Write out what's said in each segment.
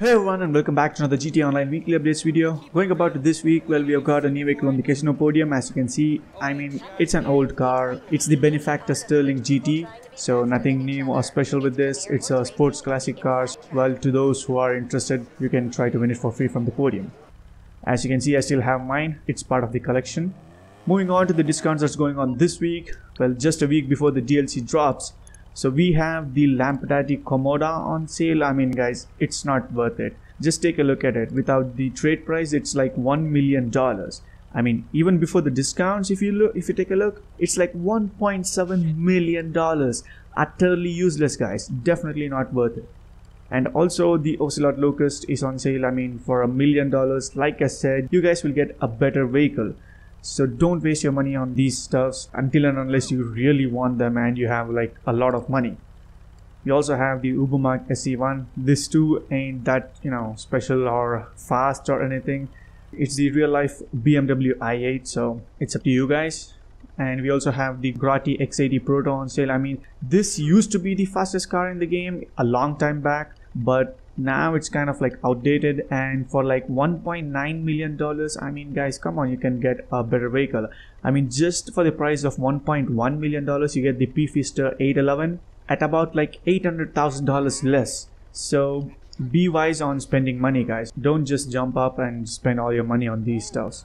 Hey everyone and welcome back to another GTA Online weekly updates video. Going about this week, well we have got a new vehicle on the casino podium as you can see. I mean, it's an old car. It's the Benefactor Stirling GT. So nothing new or special with this. It's a sports classic car. Well, to those who are interested, you can try to win it for free from the podium. As you can see, I still have mine. It's part of the collection. Moving on to the discounts that's going on this week. Well, just a week before the DLC drops, so we have the Lampadati Komoda on sale. I mean guys, it's not worth it. Just take a look at it. Without the trade price, it's like one million dollars. I mean, even before the discounts, if you look, if you take a look, it's like 1.7 million dollars. Utterly useless, guys. Definitely not worth it. And also, the Ocelot Locust is on sale. I mean, for a million dollars, like I said, you guys will get a better vehicle so don't waste your money on these stuffs until and unless you really want them and you have like a lot of money. We also have the Ubermacht SC1 this too ain't that you know special or fast or anything. It's the real life BMW i8 so it's up to you guys. And we also have the Grotti X80 Proto on sale. I mean this used to be the fastest car in the game a long time back but now it's kind of like outdated and for like 1.9 million dollars i mean guys come on you can get a better vehicle. I mean just for the price of 1.1 million dollars you get the Pfister 811 at about like 800 thousand dollars less. So be wise on spending money guys. Don't just jump up and spend all your money on these stuffs.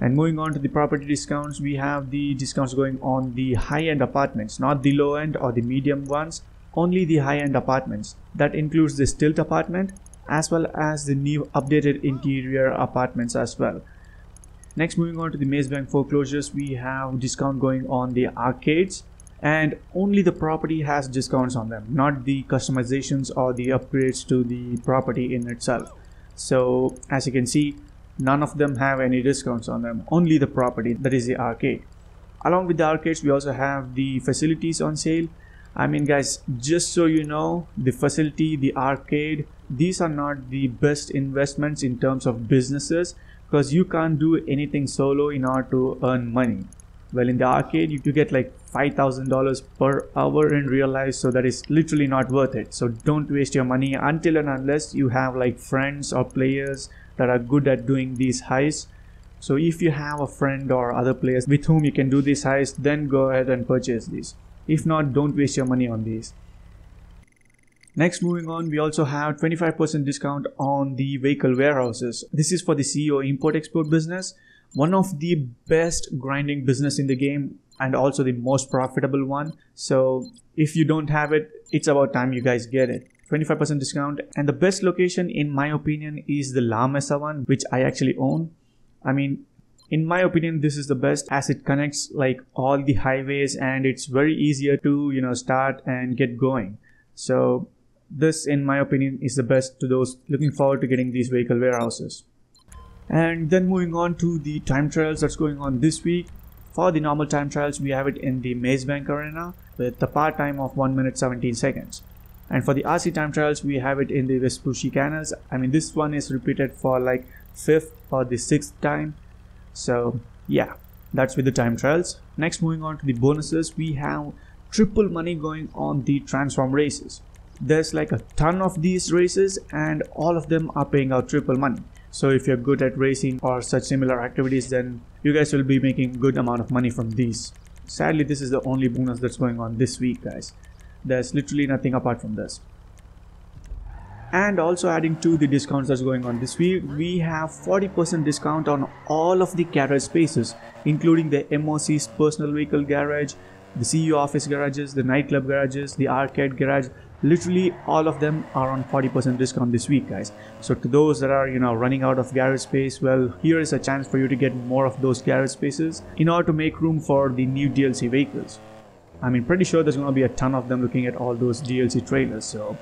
And moving on to the property discounts we have the discounts going on the high-end apartments not the low-end or the medium ones only the high-end apartments. That includes the Stilt apartment as well as the new updated interior apartments as well. Next moving on to the Maze Bank foreclosures, we have discount going on the arcades and only the property has discounts on them, not the customizations or the upgrades to the property in itself. So as you can see, none of them have any discounts on them, only the property that is the arcade. Along with the arcades, we also have the facilities on sale I mean guys just so you know the facility the arcade these are not the best investments in terms of businesses because you can't do anything solo in order to earn money. Well in the arcade you, get like $5000 per hour in real life so that is literally not worth it. So don't waste your money until and unless you have like friends or players that are good at doing these heists. So if you have a friend or other players with whom you can do these heists then go ahead and purchase these if not, don't waste your money on these. Next, moving on, we also have 25% discount on the vehicle warehouses. This is for the CEO import export business, one of the best grinding business in the game and also the most profitable one. So if you don't have it, it's about time you guys get it. 25% discount and the best location in my opinion is the La Mesa one, which I actually own. I mean, in my opinion this is the best as it connects like all the highways and it's very easier to you know start and get going. So this in my opinion is the best to those looking forward to getting these vehicle warehouses. And then moving on to the time trials that's going on this week. For the normal time trials we have it in the maze bank arena with the part time of 1 minute 17 seconds. And for the RC time trials we have it in the Vespucci canals. I mean this one is repeated for like fifth or the sixth time so yeah that's with the time trials. Next moving on to the bonuses we have triple money going on the transform races. There's like a ton of these races and all of them are paying out triple money. So if you're good at racing or such similar activities then you guys will be making good amount of money from these. Sadly this is the only bonus that's going on this week guys. There's literally nothing apart from this and also adding to the discounts that's going on. This week we have 40% discount on all of the garage spaces including the MOC's personal vehicle garage the CEO office garages the nightclub garages the arcade garage. Literally all of them are on 40% discount this week guys. So to those that are you know running out of garage space well here is a chance for you to get more of those garage spaces in order to make room for the new DLC vehicles. I mean pretty sure there's gonna be a ton of them looking at all those DLC trailers so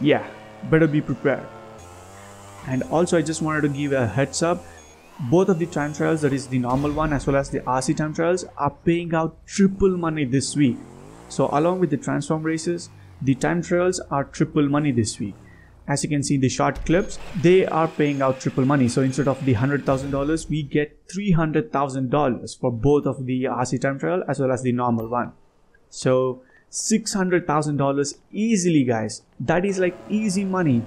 yeah better be prepared. And also I just wanted to give a heads up both of the time trials that is the normal one as well as the RC time trials are paying out triple money this week. So along with the transform races, the time trials are triple money this week. As you can see the short clips, they are paying out triple money. So instead of the $100,000, we get $300,000 for both of the RC time trial as well as the normal one. So $600,000 easily guys. That is like easy money.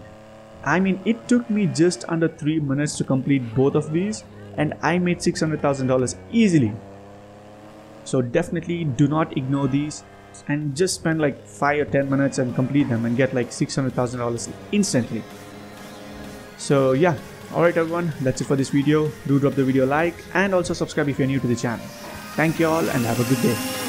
I mean it took me just under 3 minutes to complete both of these and I made $600,000 easily. So definitely do not ignore these and just spend like 5 or 10 minutes and complete them and get like $600,000 instantly. So yeah, alright everyone, that's it for this video. Do drop the video like and also subscribe if you're new to the channel. Thank you all and have a good day.